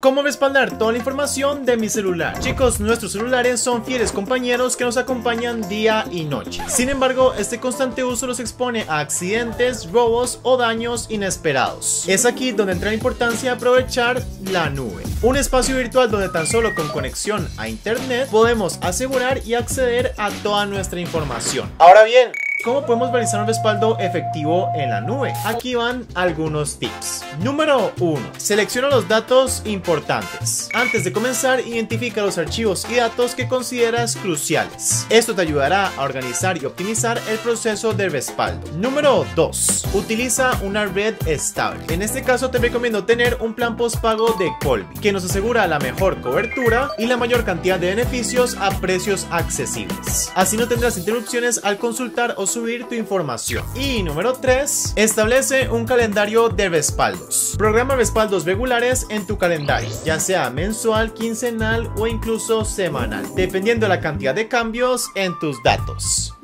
¿Cómo respaldar toda la información de mi celular? Chicos, nuestros celulares son fieles compañeros que nos acompañan día y noche. Sin embargo, este constante uso los expone a accidentes, robos o daños inesperados. Es aquí donde entra la importancia de aprovechar la nube. Un espacio virtual donde tan solo con conexión a internet podemos asegurar y acceder a toda nuestra información. Ahora bien, ¿Cómo podemos realizar un respaldo efectivo en la nube? Aquí van algunos tips. Número 1. Selecciona los datos importantes. Antes de comenzar, identifica los archivos y datos que consideras cruciales. Esto te ayudará a organizar y optimizar el proceso de respaldo. Número 2. Utiliza una red estable. En este caso te recomiendo tener un plan postpago de Colby, que nos asegura la mejor cobertura y la mayor cantidad de beneficios a precios accesibles. Así no tendrás interrupciones al consultar o subir tu información. Y número 3, establece un calendario de respaldos. Programa respaldos regulares en tu calendario, ya sea mensual, quincenal o incluso semanal, dependiendo de la cantidad de cambios en tus datos.